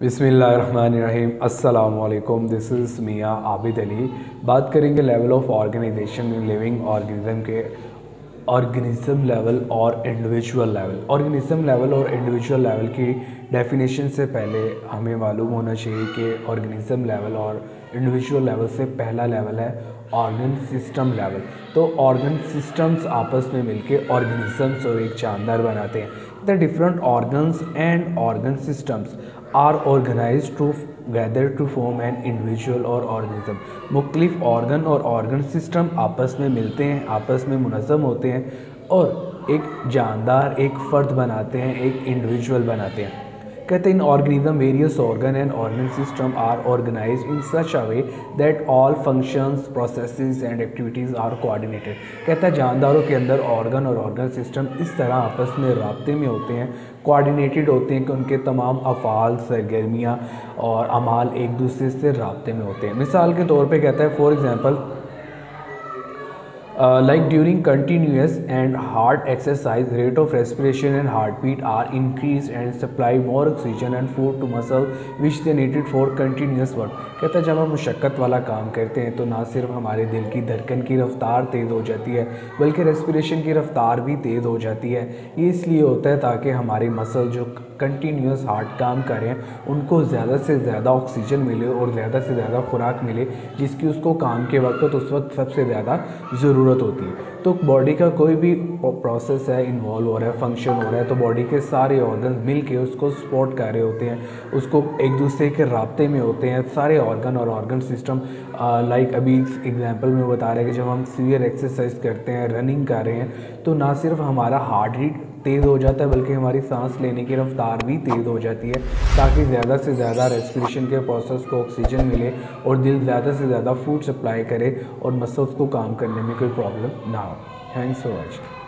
बिसमीम अल्लाम this is मियाँ आबिद अली। बात करेंगे level of organization in living organism के ऑर्गेनिज्म लेवल और इंडिविजुअल लेवल ऑर्गेनिज्म लेवल और इंडिविजुअल लेवल की डेफिनेशन से पहले हमें मालूम होना चाहिए कि ऑर्गेनिज्म लेवल और इंडिविजुअल लेवल से पहला लेवल है ऑर्गन सिस्टम लेवल तो ऑर्गन सिस्टम्स आपस में मिलके ऑर्गेनिजम्स और एक शानदार बनाते हैं। The different organs and organ systems are organise together to form an individual और ऑर्गेनिज्म मुख्तलिफ़ ऑर्गन और ऑर्गन सिस्टम आपस में मिलते हैं, आपस में मुनज़म होते हैं और एक जानदार, एक फ़र्द बनाते हैं, एक इंडिविजुअल बनाते हैं। कहते हैं इन organism various organ and organ system are organise in such a way that all functions processes and activities are coordinated कहता है, जानदारों के अंदर ऑर्गन और ऑर्गन सिस्टम इस तरह आपस में रबते में होते हैं कोऑर्डिनेटेड होते हैं कि उनके तमाम अफ़ाल, सरगर्मियाँ और अमाल एक दूसरे से रबते में होते हैं। मिसाल के तौर पर कहता है for example like during continuous and hard exercise, rate of respiration and heartbeat are increased and supply more oxygen and food to muscle which they needed for continuous work. कहता है जब हम मुशक्क़त वाला काम करते हैं तो ना सिर्फ़ हमारे दिल की धड़कन की रफ़्तार तेज़ हो जाती है बल्कि रेस्पिरेशन की रफ़्तार भी तेज़ हो जाती है ये इसलिए होता है ताकि हमारे मसल जो कंटिन्यूस हार्ट काम करें उनको ज़्यादा से ज़्यादा ऑक्सीजन मिले और ज़्यादा से ज़्यादा खुराक मिले जिसकी उसको काम के वक्त उस वक्त सबसे ज़्यादा ज़रूरत होती है। तो बॉडी का कोई भी प्रोसेस है इन्वॉल्व हो रहा है फ़ंक्शन हो रहा है तो बॉडी के सारे ऑर्गन मिल के उसको सपोर्ट कर रहे होते हैं। उसको एक दूसरे के रबते में होते हैं। सारे ऑर्गन और ऑर्गन सिस्टम लाइक अभी एग्ज़ाम्पल में बता रहे हैं कि जब हम सीवियर एक्सरसाइज करते हैं रनिंग कर रहे हैं तो ना सिर्फ़ हमारा हार्ट रेट तेज़ हो जाता है, बल्कि हमारी सांस लेने की रफ्तार भी तेज़ हो जाती है, ताकि ज़्यादा से ज़्यादा रेस्पिरेशन के प्रोसेस को ऑक्सीजन मिले और दिल ज़्यादा से ज़्यादा फ़ूड सप्लाई करे और मसल्स को काम करने में कोई प्रॉब्लम ना हो। Thanks for watching